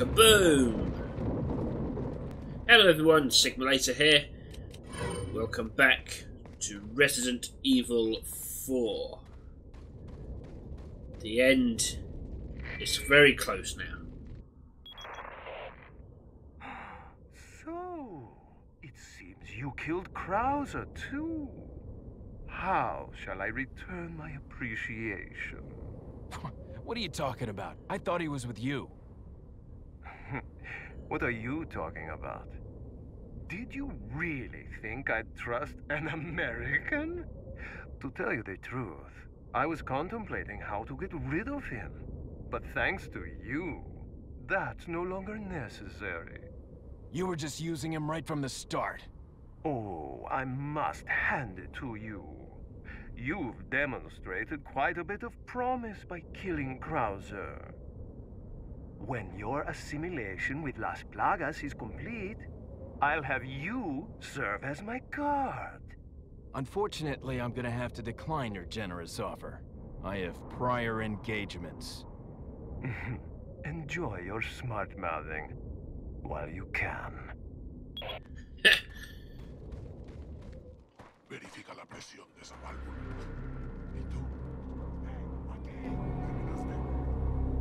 Kaboom! Hello everyone, Sigma Later here. Welcome back to Resident Evil 4. The end is very close now. So, it seems you killed Krauser too. How shall I return my appreciation? What are you talking about? I thought he was with you. What are you talking about? Did you really think I'd trust an American? To tell you the truth, I was contemplating how to get rid of him. But thanks to you, that's no longer necessary. You were just using him right from the start. Oh, I must hand it to you. You've demonstrated quite a bit of promise by killing Krauser. When your assimilation with Las Plagas is complete, I'll have you serve as my guard. Unfortunately, I'm gonna have to decline your generous offer. I have prior engagements. Enjoy your smart mouthing while you can. Verifica la presión de esa válvula.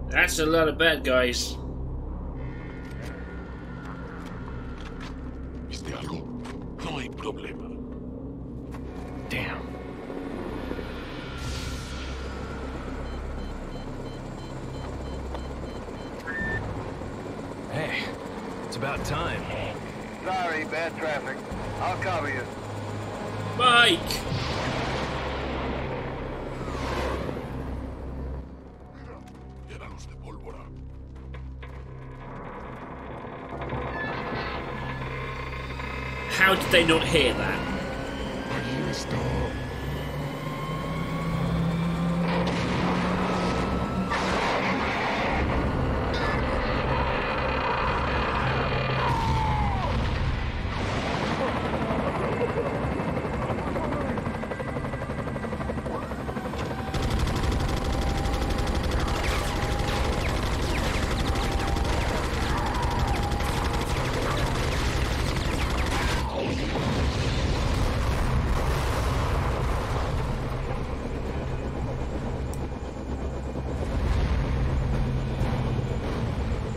That's a lot of bad guys. ¿Viste algo? No hay problema. Damn. Hey, it's about time. Sorry, bad traffic. I'll cover you. Mike! They not hear that? Ahí está.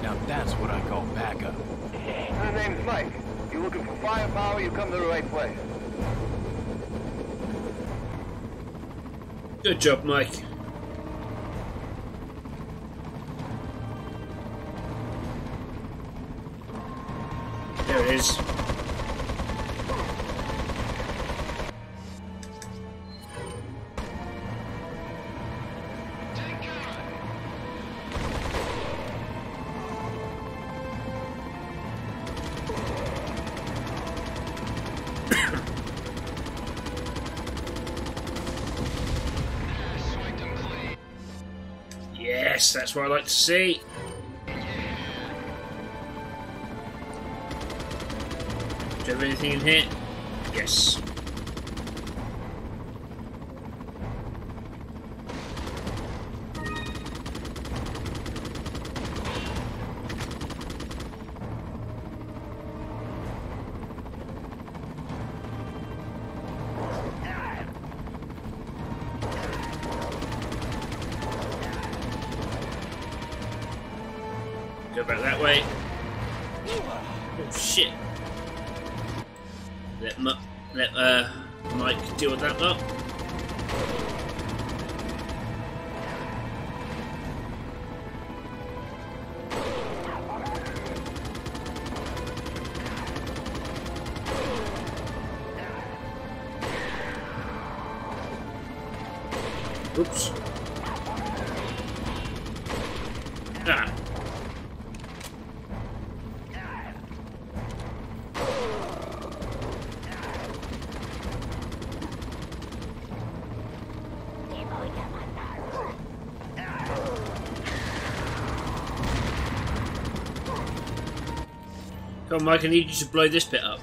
Now that's what I call backup. My name's Mike. You looking for firepower, you come to the right place. Good job, Mike. See. Do you have anything in here? Yes. Come on, Mike, I need you to blow this bit up.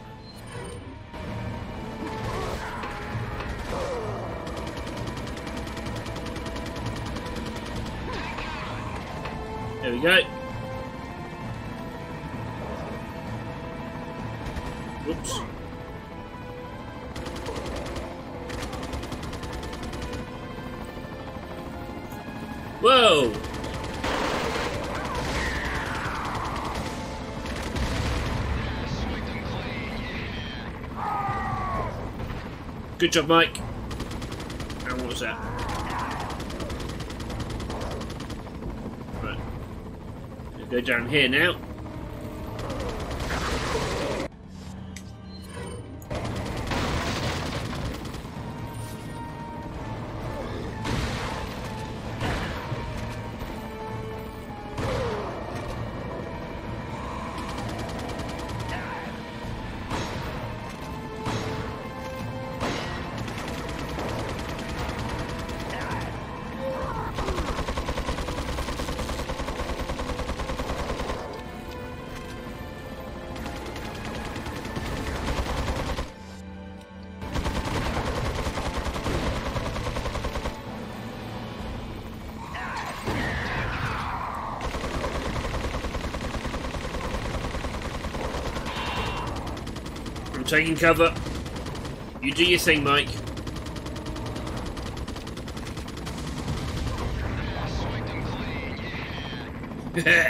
There we go. Good job, Mike. And what was that? Right. Go down here now. Taking cover. You do your thing, Mike.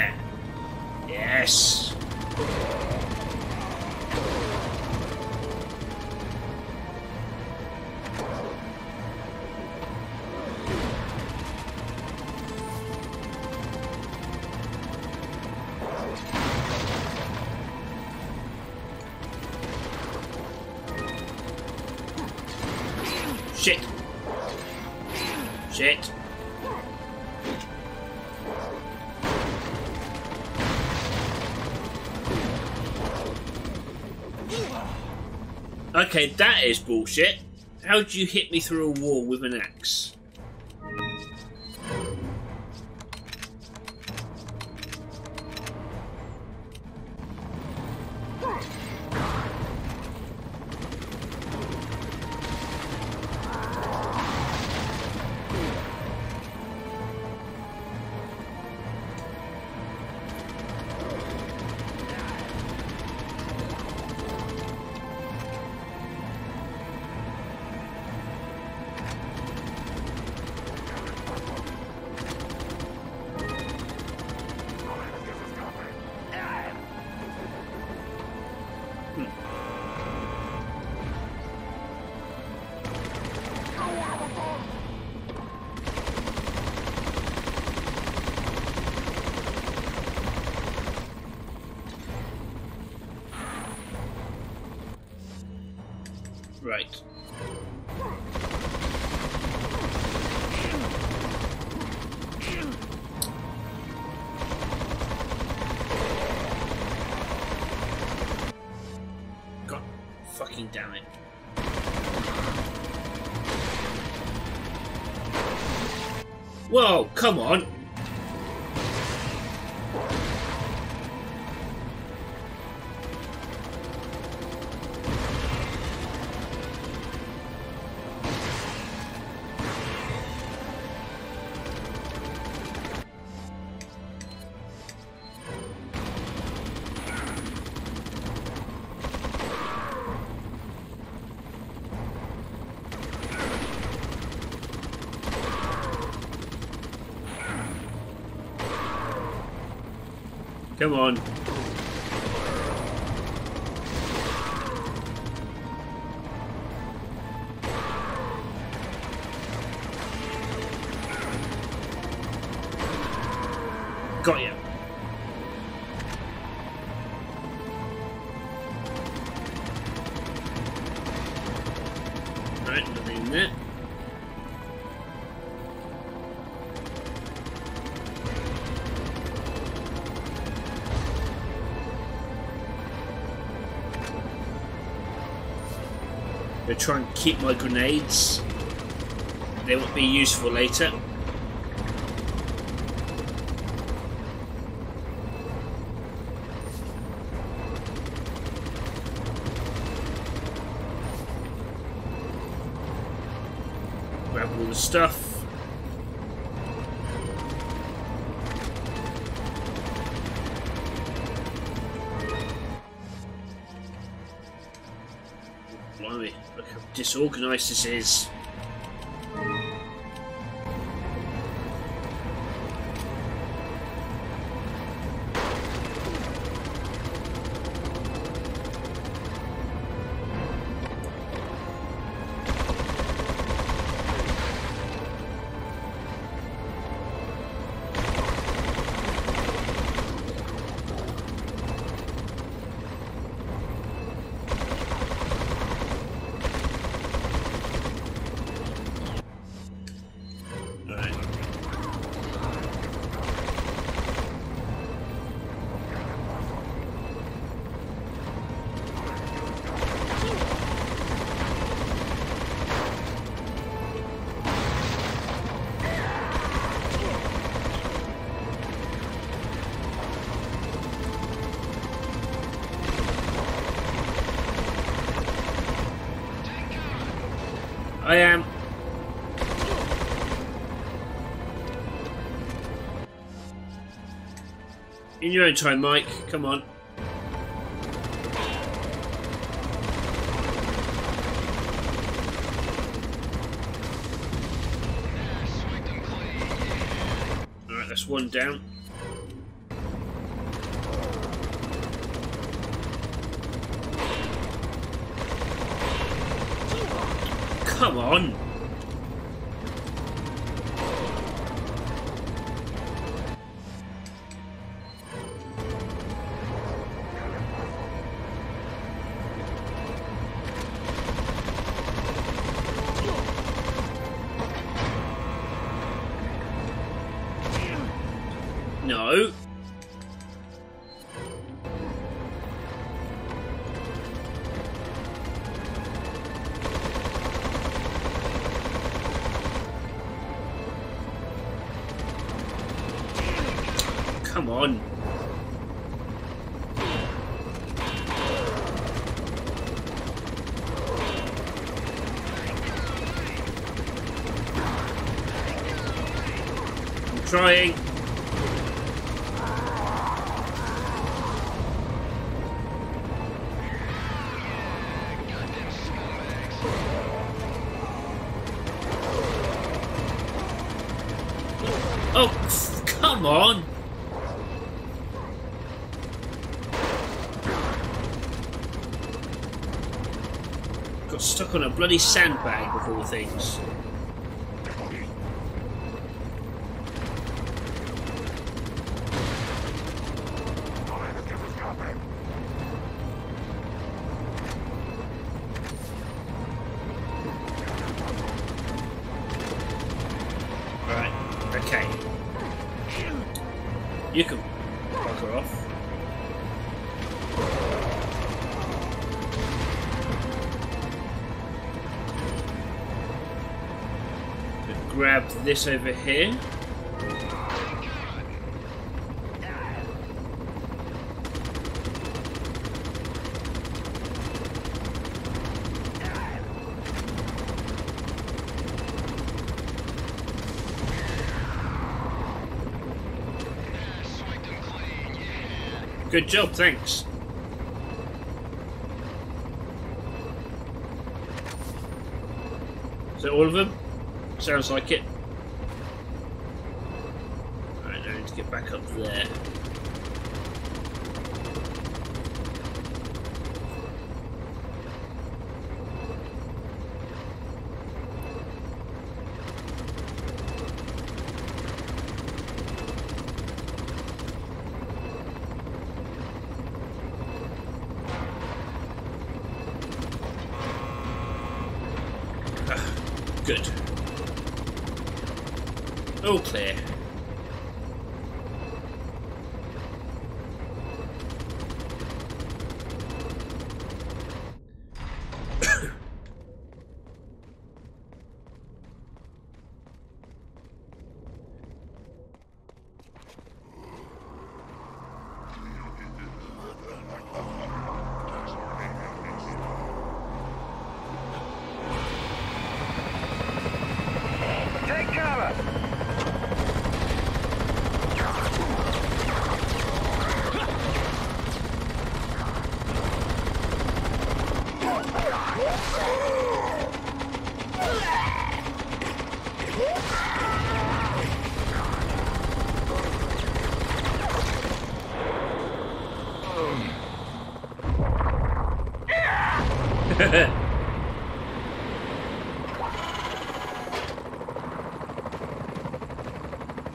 Okay, that is bullshit. How'd you hit me through a wall with an axe? Damn it. Whoa, come on. Come on. Gonna try and keep my grenades. They won't be useful later. How disorganised this is. I am. In your own time, Mike. Come on. Alright, that's one down. No. Bloody sandbag of all things. This over here. Good job, thanks. Is all of them? Sounds like it. Right, I need to get back up there. Ah, Good. All clear.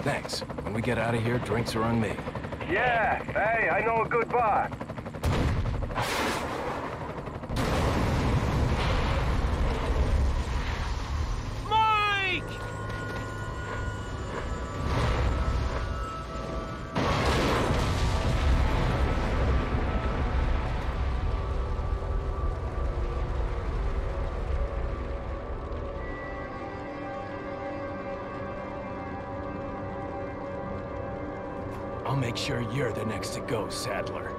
Thanks. When we get out of here, drinks are on me. Yeah, hey, I know a good bar. You're the next to go, Saddler.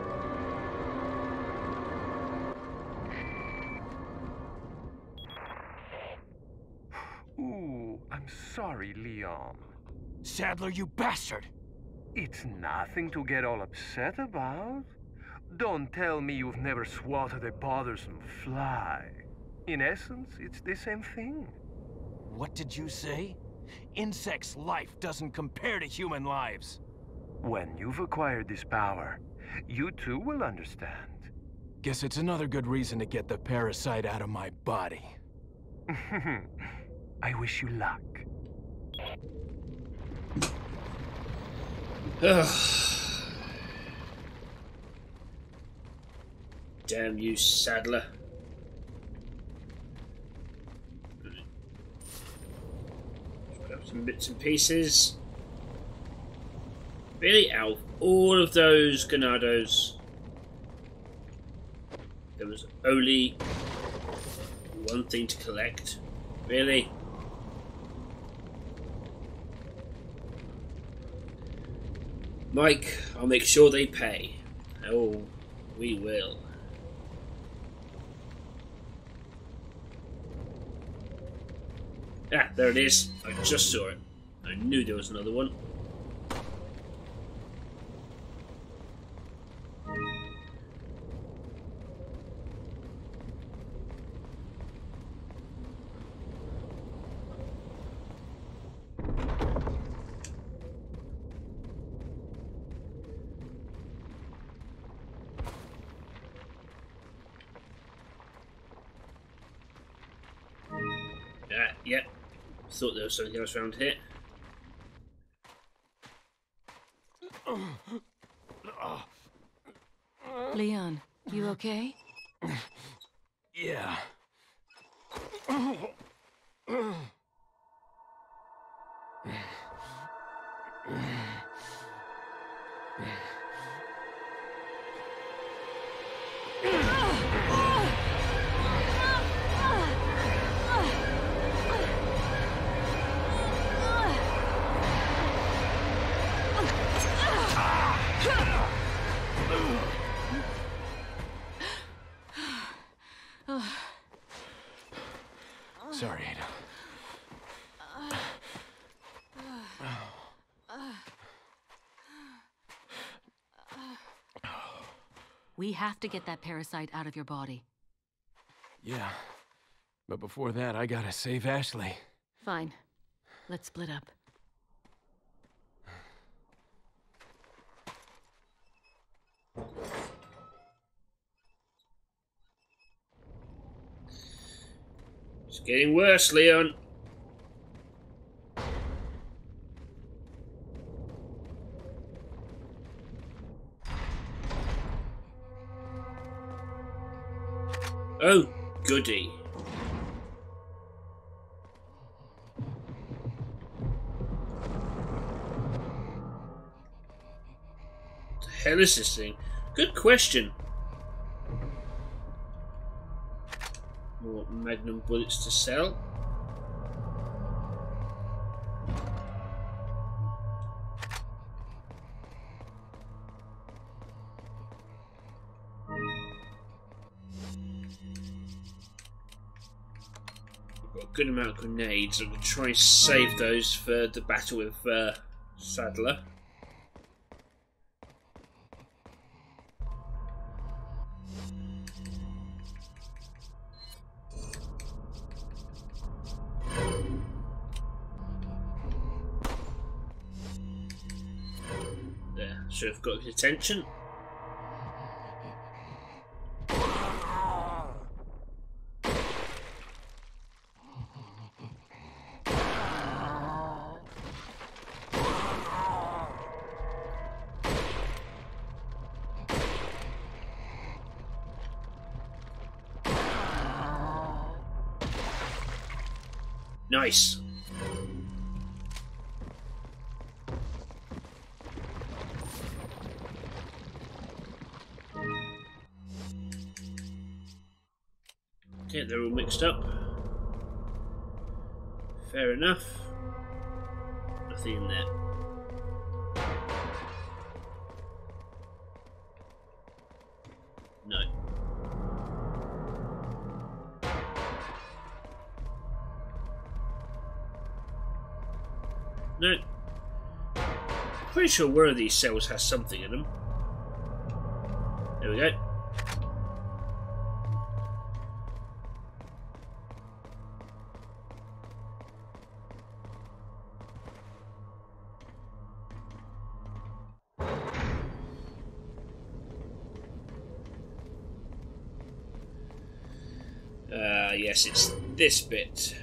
Ooh, I'm sorry, Leon. Saddler, you bastard! It's nothing to get all upset about. Don't tell me you've never swatted a bothersome fly. In essence, it's the same thing. What did you say? Insects' life doesn't compare to human lives. When you've acquired this power, you too will understand. Guess it's another good reason to get the parasite out of my body. I wish you luck. Damn you, Saddler. Grab some bits and pieces. Really, out of all of those Ganados, there was only one thing to collect. Really? Mike, I'll make sure they pay. Oh, we will. Ah, there it is. I just saw it. I knew there was another one. Yeah. Thought there was something else around here. Leon, you okay? We have to get that parasite out of your body. Yeah. But before that, I gotta save Ashley. Fine. Let's split up. It's getting worse, Leon. Oh, goody. The hell is this thing? Good question. More magnum bullets to sell. Grenades. I'm going to try and save those for the battle with uh, Saddler. Should have got his attention. Nice. Okay, they're all mixed up. Fair enough. Nothing in there. Pretty sure one of these cells has something in them. There we go. Uh, yes, it's this bit.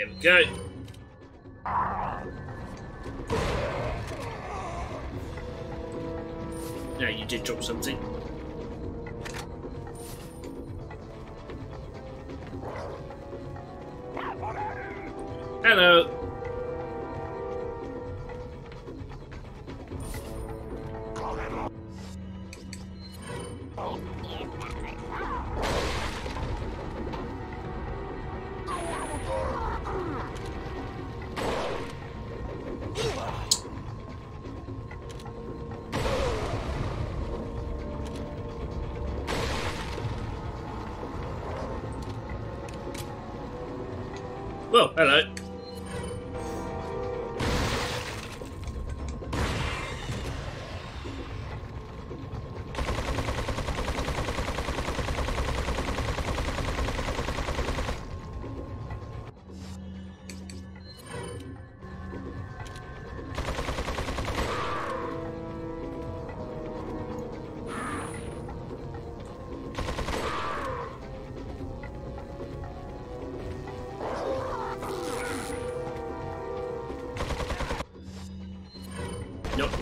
There we go. No, you did drop something.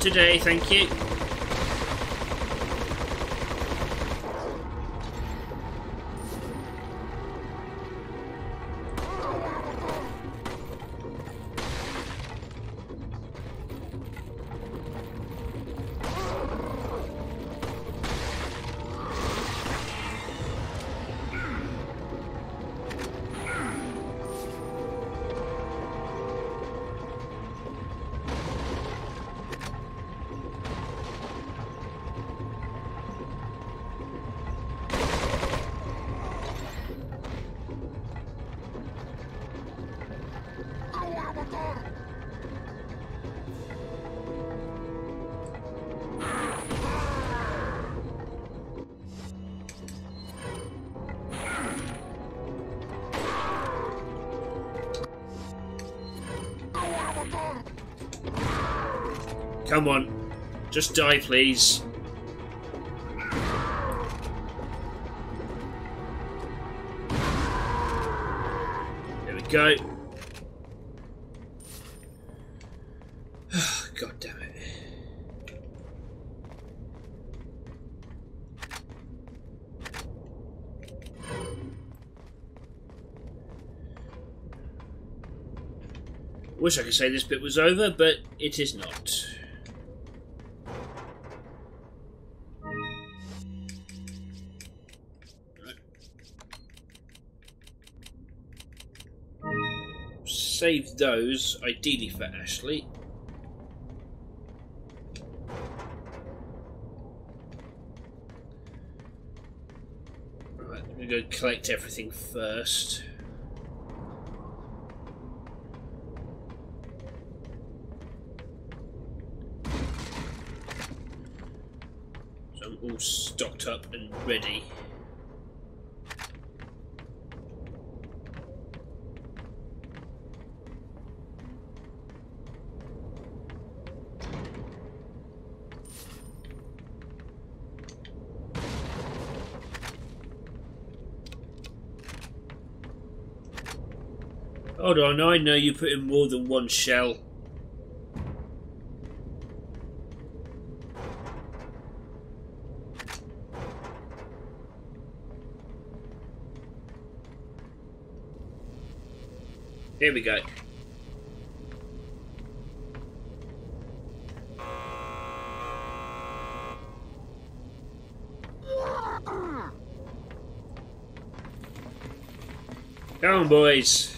Today, thank you. Come on. Just die, please. There we go. God damn it. Wish I could say this bit was over, but it is not. Those, ideally for Ashley. Right, to go collect everything first. So I'm all stocked up and ready. Hold on, I know you put in more than one shell. Here we go. Come on, boys.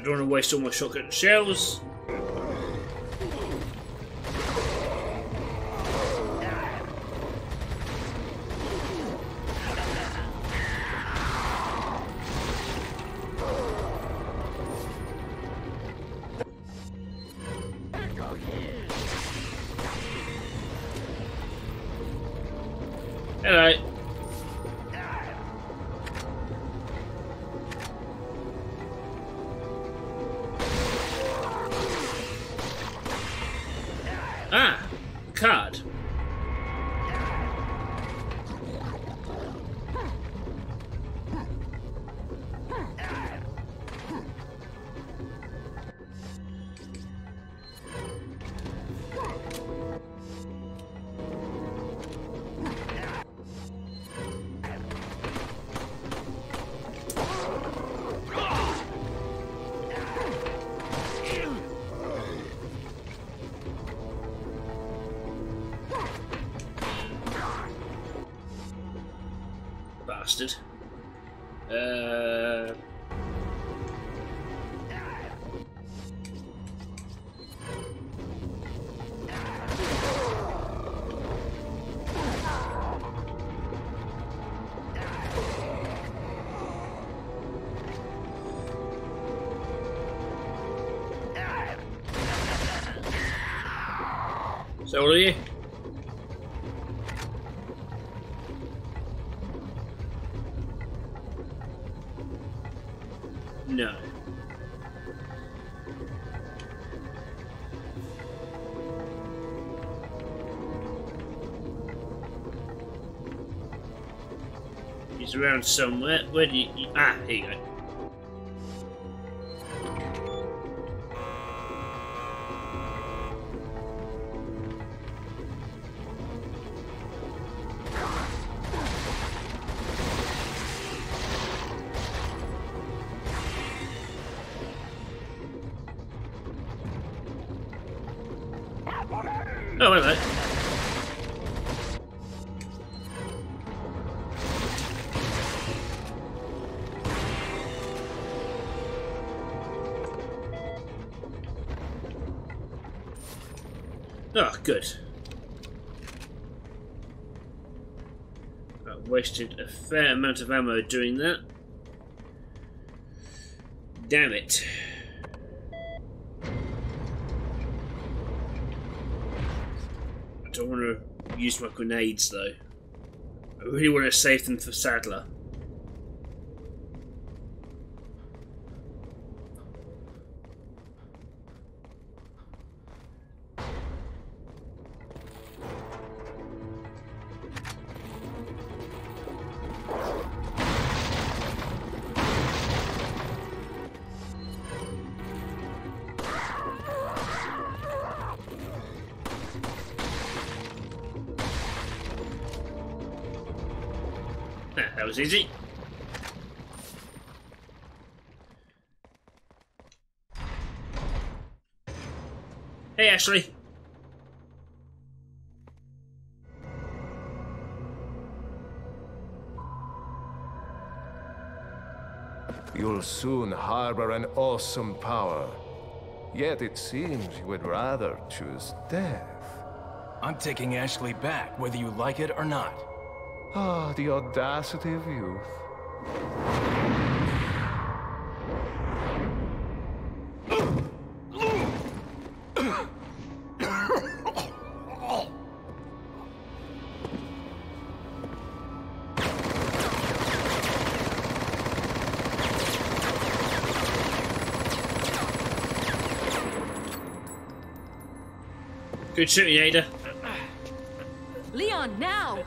I don't want to waste all my shotgun shells. Ah, card. Around somewhere. Where do you... Ah, here you go. Good. I wasted a fair amount of ammo doing that. Damn it. I don't want to use my grenades though. I really want to save them for Saddler. That was easy. Hey, Ashley. You'll soon harbor an awesome power. Yet it seems you would rather choose death. I'm taking Ashley back, whether you like it or not. Ah, the audacity of youth. Good shooting, Ada. Leon, now!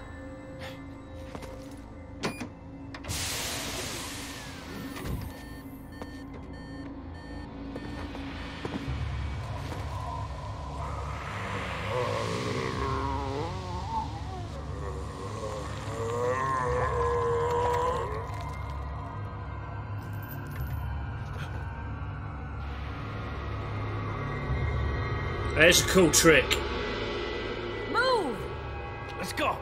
That's a cool trick. Move! Let's go!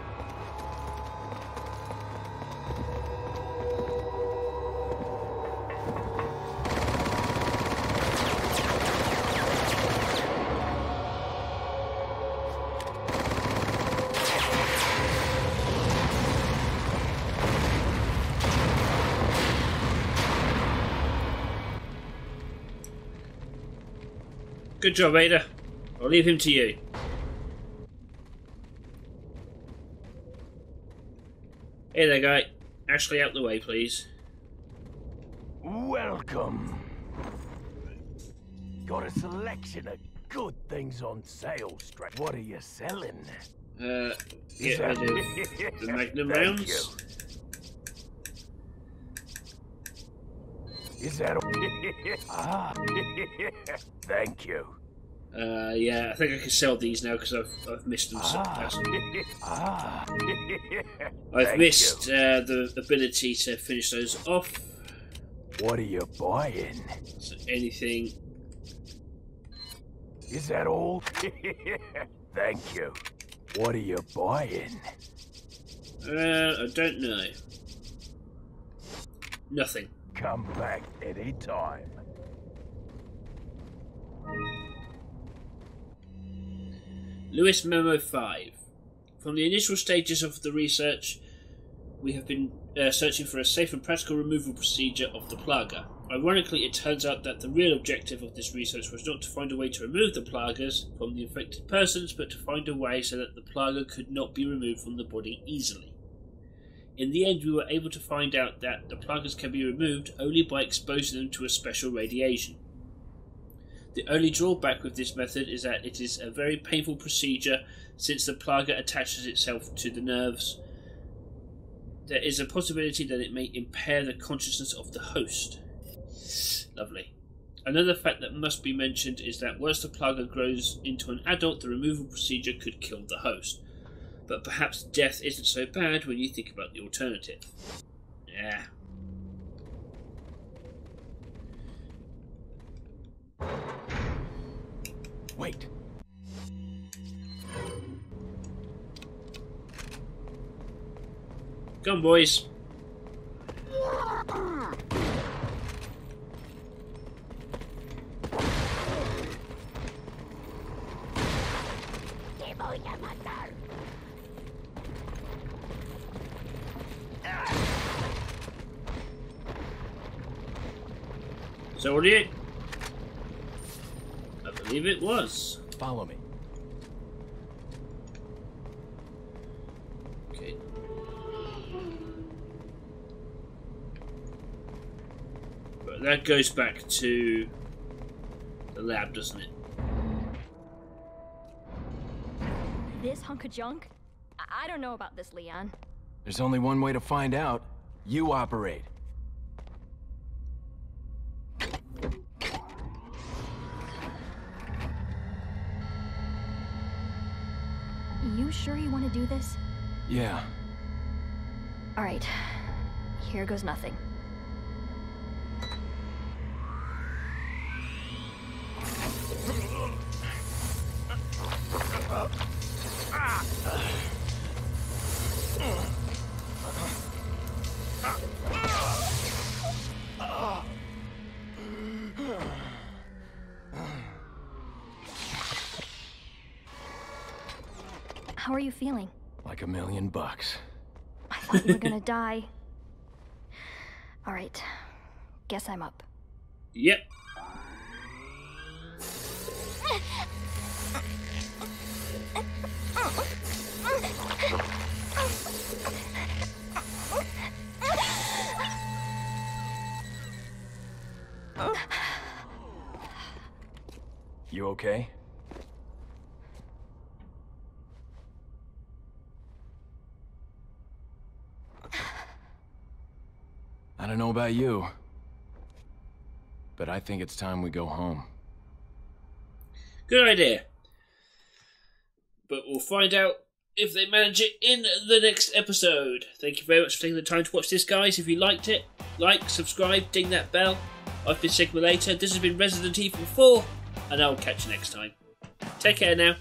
Good job, Ada. I'll leave him to you. Hey there, guy. Ashley, out the way, please. Welcome. Got a selection of good things on sale. What are you selling? Uh, get rid of the Magnum rounds. Is that a... ah, thank you. Uh, yeah, I think I can sell these now because I've, I've missed them. So Ah, ah. I've Thank missed uh, the ability to finish those off. What are you buying? So anything. Is that all? thank you. What are you buying? Uh, I don't know. Nothing. Come back anytime. Lewis Memo 5. From the initial stages of the research, we have been uh, searching for a safe and practical removal procedure of the plaga. Ironically, it turns out that the real objective of this research was not to find a way to remove the plagas from the infected persons, but to find a way so that the plaga could not be removed from the body easily. In the end, we were able to find out that the plagas can be removed only by exposing them to a special radiation. The only drawback with this method is that it is a very painful procedure since the plaga attaches itself to the nerves. There is a possibility that it may impair the consciousness of the host. Lovely. Another fact that must be mentioned is that once the plaga grows into an adult, the removal procedure could kill the host. But perhaps death isn't so bad when you think about the alternative. Yeah. Wait. Come, boys. So what do you? I believe it was. Follow me. Okay. But that goes back to the lab, doesn't it? This hunk of junk? I, I don't know about this, Leon. There's only one way to find out. You operate. Sure you want to do this? Yeah. All right. Here goes nothing. Like a million bucks. I thought you were gonna die. All right. Guess I'm up. Yep. You okay? About you, but I think it's time we go home. Good idea. But we'll find out if they manage it in the next episode. Thank you very much for taking the time to watch this, guys. If you liked it, like, subscribe, ding that bell. I've been Sigma Later. This has been Resident Evil 4, and I'll catch you next time. Take care now.